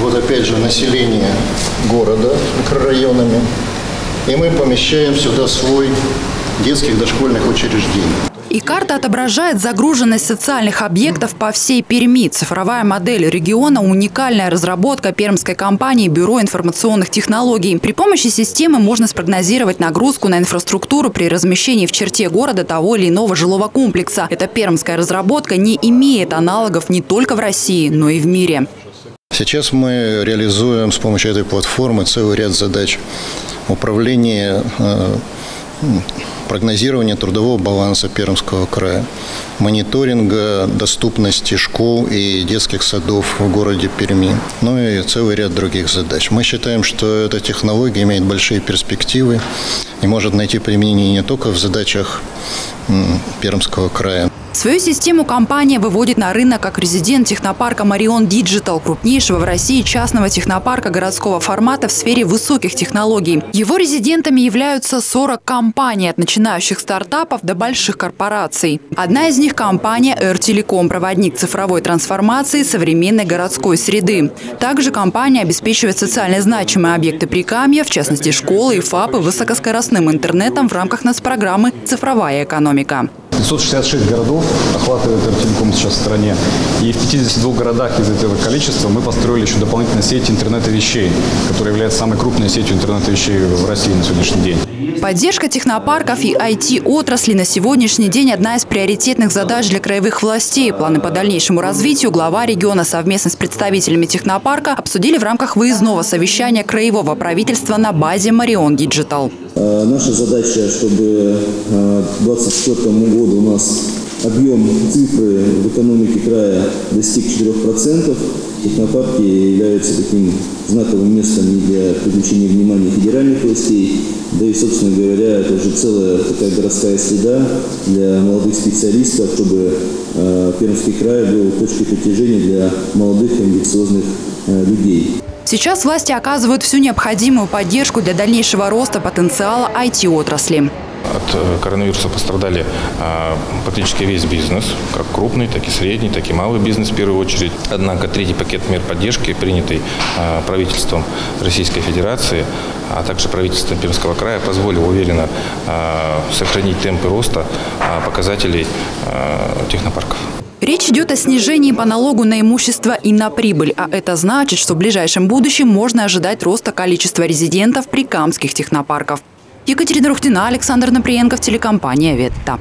вот опять же население города микрорайонами. И мы помещаем сюда свой детских дошкольных учреждений. И карта отображает загруженность социальных объектов по всей Перми. Цифровая модель региона – уникальная разработка пермской компании Бюро информационных технологий. При помощи системы можно спрогнозировать нагрузку на инфраструктуру при размещении в черте города того или иного жилого комплекса. Эта пермская разработка не имеет аналогов не только в России, но и в мире. Сейчас мы реализуем с помощью этой платформы целый ряд задач управления э, прогнозирования трудового баланса Пермского края, мониторинга доступности школ и детских садов в городе Перми, ну и целый ряд других задач. Мы считаем, что эта технология имеет большие перспективы и может найти применение не только в задачах Пермского края, Свою систему компания выводит на рынок как резидент технопарка «Morion Digital», крупнейшего в России частного технопарка городского формата в сфере высоких технологий. Его резидентами являются 40 компаний, от начинающих стартапов до больших корпораций. Одна из них – компания «ЭР-Телеком», проводник цифровой трансформации современной городской среды. Также компания обеспечивает социально значимые объекты Прикамья, в частности школы и ФАПы, высокоскоростным интернетом в рамках нацпрограммы «Цифровая экономика». 566 городов охватывает «ЭР-Телеком» сейчас в стране. И в 52 городах из этого количества мы построили еще дополнительно сеть интернета вещей, которая является самой крупной сетью интернета вещей в России на сегодняшний день. Поддержка технопарков и IT-отрасли на сегодняшний день одна из приоритетных задач для краевых властей. Планы по дальнейшему развитию глава региона совместно с представителями технопарка обсудили в рамках выездного совещания краевого правительства на базе Morion Digital. Наша задача, чтобы к 2024 году у нас объем цифры в экономике края достиг 4%. Технопарки являются таким знаковым местом для привлечения внимания федеральных властей. Да и, собственно говоря, это уже целая такая городская среда для молодых специалистов, чтобы э, Пермский край был точкой притяжения для молодых амбициозных э, людей. Сейчас власти оказывают всю необходимую поддержку для дальнейшего роста потенциала IT-отрасли. От э, коронавируса пострадали а, практически весь бизнес, как крупный, так и средний, так и малый бизнес в первую очередь. Однако третий пакет мер поддержки, принятый а, правительством Российской Федерации, а также правительством Пермского края, позволил уверенно а, сохранить темпы роста показателей технопарков. Речь идет о снижении по налогу на имущество и на прибыль, а это значит, что в ближайшем будущем можно ожидать роста количества резидентов прикамских технопарков. Екатерина Рухтина, Александр Наприенков, телекомпания «Ветта».